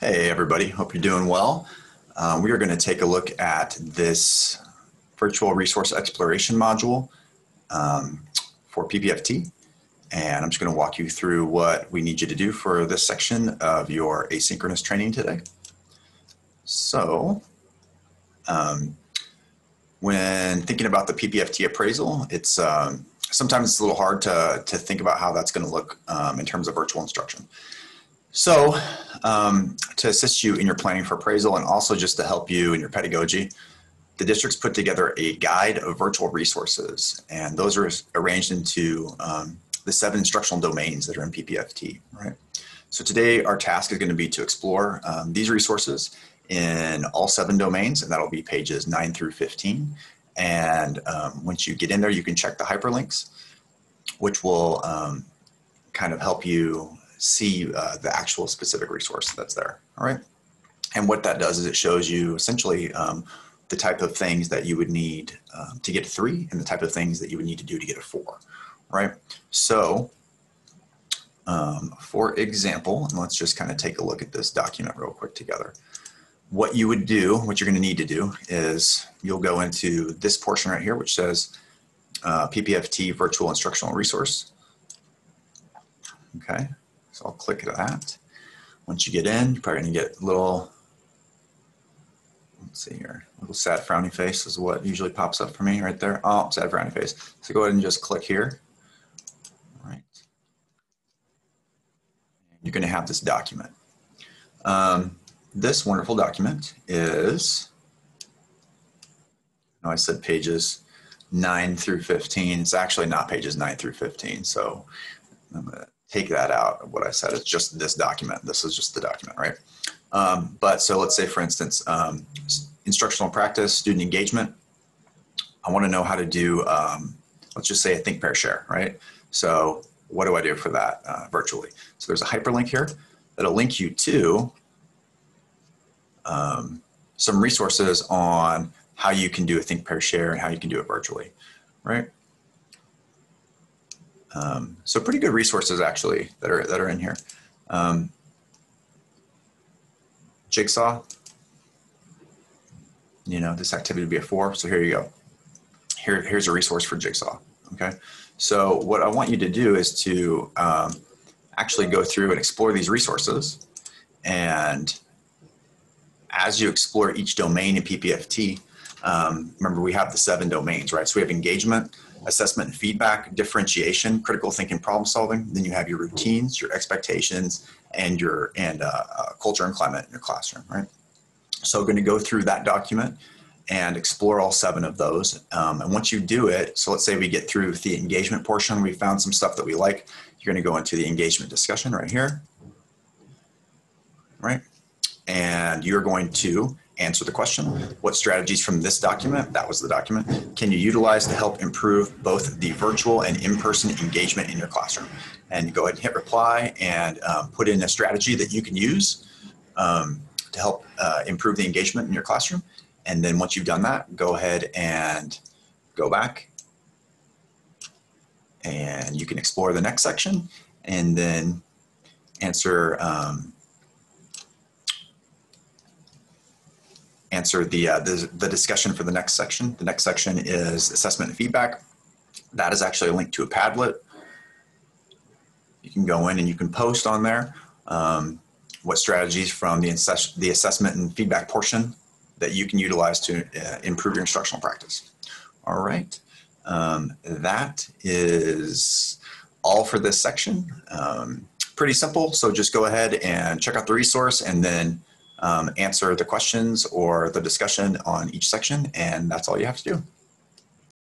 Hey everybody, hope you're doing well. Uh, we are going to take a look at this virtual resource exploration module um, for PPFT. And I'm just going to walk you through what we need you to do for this section of your asynchronous training today. So um, when thinking about the PPFT appraisal, it's um, sometimes it's a little hard to, to think about how that's going to look um, in terms of virtual instruction. So um, to assist you in your planning for appraisal and also just to help you in your pedagogy, the district's put together a guide of virtual resources and those are arranged into um, the seven instructional domains that are in PPFT, right? So today our task is going to be to explore um, these resources in all seven domains and that'll be pages 9 through 15 and um, once you get in there, you can check the hyperlinks, which will um, kind of help you see uh, the actual specific resource that's there. All right. And what that does is it shows you essentially um, the type of things that you would need um, to get a three and the type of things that you would need to do to get a four. Right. So um, for example, and let's just kind of take a look at this document real quick together what you would do, what you're going to need to do is you'll go into this portion right here, which says uh, PPFT virtual instructional resource. Okay, so I'll click that. Once you get in, you're probably going to get a little, let's see here, a little sad frowny face is what usually pops up for me right there. Oh, sad frowny face. So go ahead and just click here. All right. You're going to have this document. Um, this wonderful document is, I said pages 9 through 15. It's actually not pages 9 through 15. So I'm to take that out of what I said. It's just this document. This is just the document, right? Um, but so let's say, for instance, um, instructional practice, student engagement. I want to know how to do, um, let's just say a think, pair, share, right? So what do I do for that uh, virtually? So there's a hyperlink here that'll link you to um, some resources on how you can do a think pair share and how you can do it virtually, right? Um, so pretty good resources actually that are that are in here. Um, Jigsaw, you know, this activity would be a four. So here you go. Here, here's a resource for Jigsaw. Okay. So what I want you to do is to um, actually go through and explore these resources and as you explore each domain in PPFT, um, remember we have the seven domains, right? So we have engagement, assessment and feedback, differentiation, critical thinking, problem solving. Then you have your routines, your expectations, and your and uh, uh, culture and climate in your classroom, right? So we're going to go through that document and explore all seven of those. Um, and once you do it, so let's say we get through the engagement portion, we found some stuff that we like. You're going to go into the engagement discussion right here, right? and you're going to answer the question what strategies from this document that was the document can you utilize to help improve both the virtual and in-person engagement in your classroom? And go ahead and hit reply and um, put in a strategy that you can use um, to help uh, improve the engagement in your classroom. And then once you've done that go ahead and go back and you can explore the next section and then answer um, answer the, uh, the, the discussion for the next section. The next section is assessment and feedback. That is actually a link to a Padlet. You can go in and you can post on there um, what strategies from the, assess the assessment and feedback portion that you can utilize to uh, improve your instructional practice. All right, um, that is all for this section. Um, pretty simple, so just go ahead and check out the resource and then um, answer the questions or the discussion on each section, and that's all you have to do.